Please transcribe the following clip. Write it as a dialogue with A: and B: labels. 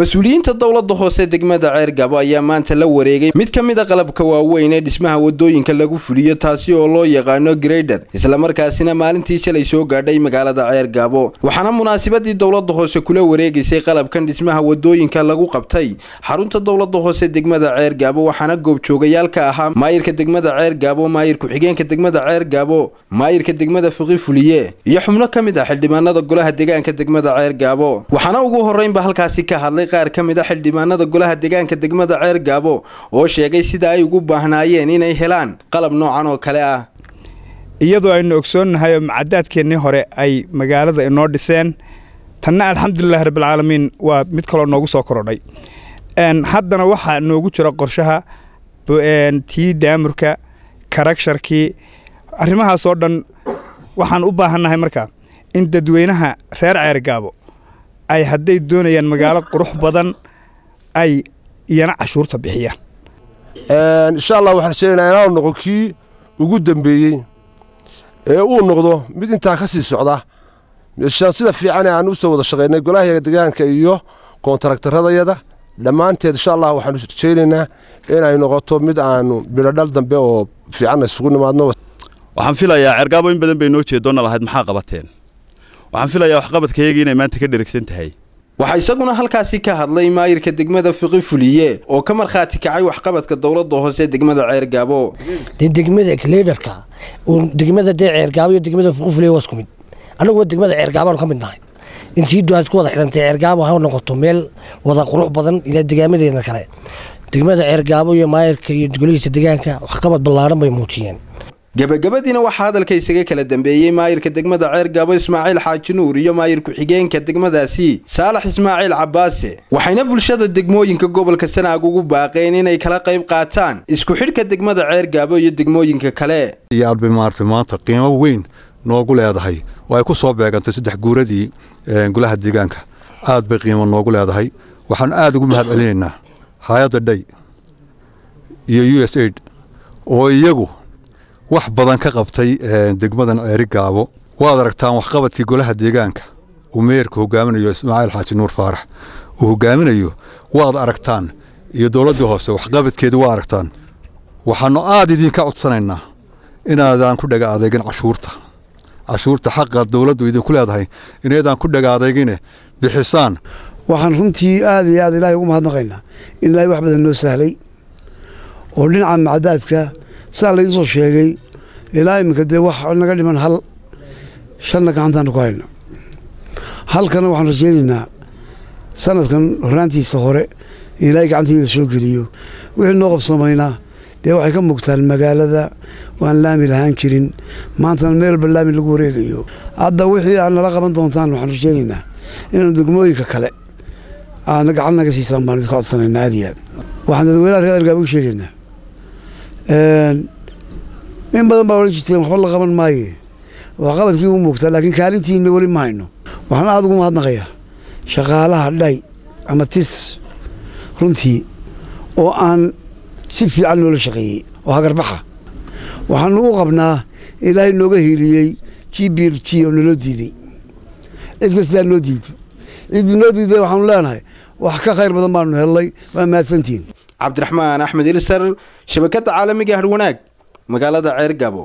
A: mas'uuliyiinta dowladda hoose degmada ceergabo ayaa maanta la wareegay mid ka mid a qalabka waaweyn ee dhismaha waddooyinka lagu fuliyo taasi oo loo yaqaano greyder islamarkaasina maalintii shalay soo gaadhay magaalada ceergabo waxaana munaasabadii dowladda hoose kula wareegaysay qalabkan dhismaha waddooyinka lagu qabtay xarunta dowladda hoose degmada ceergabo waxaana goobjoogayaal ka ahaa maayirka degmada ceergabo maayir ku-xigeenka degmada ceergabo maayirka degmada fiqi fuliye iyo xubno ka mid ah xildhibaanada golaha deegaanka degmada ceergabo waxaana ugu horreynba halkaasi ka hadlay qaar ka mid a xildhibaanada golaha deegaanka degmada ceer gaabo oo sheegay sida ay ugu baahnaayeen inay helaan qalab noocan oo kale ah.
B: Iyadoo aynu ogsoonnahay oo macadaadkeennii hore ay magaalada inoo dhiseen tanna alxamdulilahi rabbilcaalamiin waa mid kaloo noogu soo korodhay. Haddana waxaa noogu jira qorshaha tii daamurka karagsharkii arrimahaasoo dhan waxaan u baahannahay markaa in dadweynaha reer ceergaabo ay hadday doonayaan magaalo qurux badan ay iyana cashuurta bixiyaan.
C: Insha allah waxaan rajaynaynaa inaanu noqon kii ugu dembeeyey ee uu noqdo mid intaa ka sii socda. Sida fiican ee aan u soo wada shaqaynay golaha deegaanka iyo koontaragtaradayada dhammaanteed insha allah waxaanu rajaynaynaa inay noqoto mid aanu bidhodhal dambe oo fiicanna isugu nimaadno
D: waxaan filayaa ceergaabo in badan bay noo jeedoonna lahayd maxaa qabateen waxaan filayaa waxqabadkayaga inay maanta ka dherigsan tahay.
A: Waxaa isaguna halkaasi ka hadlay maayirka degmada fiqi fuliye oo ka markhaati kacay waxqabadka dowladda hoose degmada ceergaabo.
E: Dee degmada leaderka degmada dee ceergaabo iyo degmada fiqi fuliye waa isku mid. Annaguba degmada ceergaabaanu ka mid nahay. Intii duaad ku wada xidhantay ceergaabo ha noqoto meel wada qurux badan ilaa degaamadeena kale. Degmada ceergaabo iyo maayirka iyo golihiisa deegaanka waxqabad ballaaran bay muujiyeen
A: gebagabadiina waxaa hadalka isaga kala dambeeyey maayirka degmada ceergaabo ismaaciil xaaji nuur iyo maayir ku-xigeenka degmadaasi saalax ismaaciil cabbaase. Waxayna bulshada degmooyinka gobolka sanaag ugu baaqeen inay kala qayb qaataan isku xidhka degmada ceergaabo iyo degmooyinka kale.
F: Iyo aadbay maartay maanta qiimo weyn noogu leedahay. Oo ay ku soo beegantay saddex guuradii golaha deegaanka. Aad bay qiimo noogu leedahay. Waxaan aad ugu mahad celinaynaa hay'adda dhay iyo u s aid oo iyagu wax badan ka qabtay degmadan ceeri gaabo waad aragtaan waxqabadkii golaha deegaanka. Uu meeyarka hogaaminayo ismaaciil xaaji nuur faarax. Uu hogaaminayo waad aragtaan iyo dowladdii hoose waxqabadkeedu waa aragtaan. Waxaannu aad idinka codsanaynaa inaadaan ku dhaga adeegin cashuurta. Cashuurta xaqa dowladdu idinku leedahay inaydaan ku dhaga adeegine bixisaan.
G: Waxaan runtii aad iyo aad ilaahay ugu mahadnaqaynaa in ilaahay wax badan noo sahlay. Oo dhinaca macdaadka saa laydin soo sheegay ilaa iminka dee wax naga dhiman hal shanna gacantaanu ku hayno. Halkana waxaan rajaynaynaa sanadkan hornaantiisa hore ilaahay gacanteeda soo geliyo. Wixii noo qabsoomaynaa dee waxay ka mugtaan magaalada waan laami lahaan jirin. Maantana meel walba laami lagu wareegayo. Hadda wixii aad nala qaban doontaan waxaan rajaynaynaa inaanu degmooyinka kale aadna gacan naga siisaan baan idinka codsanaynaa aad iyo aad waxaan dadweynaha reer ergaaba u sheegaynaa in badan baa odhan jirteen waxba la qaban maaye. Waxqabadkii u muugtaa laakiin kaalintiina weli ma hayno waxaan aada ugu mahadnaqayaa shaqaalaha dhay ama tis runtii oo aan si fiican noola shaqeeyey oo hagarbaxa waxaanu u qabnaa ilaahay nooga hiiliyey g b g oo naloo diiday cid kastaa noo diido ciddii noo diiday waxaanu leenahay wax ka khayr badan baanu hellay waa mahadsantihin
A: cabdiraxmaan axmed ilsar shabakadda caalamiga harwanaag magaalada ceer gabo